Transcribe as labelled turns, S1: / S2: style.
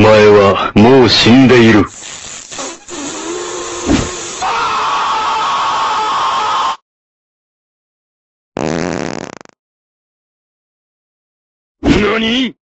S1: 前はもう死んでいる。何？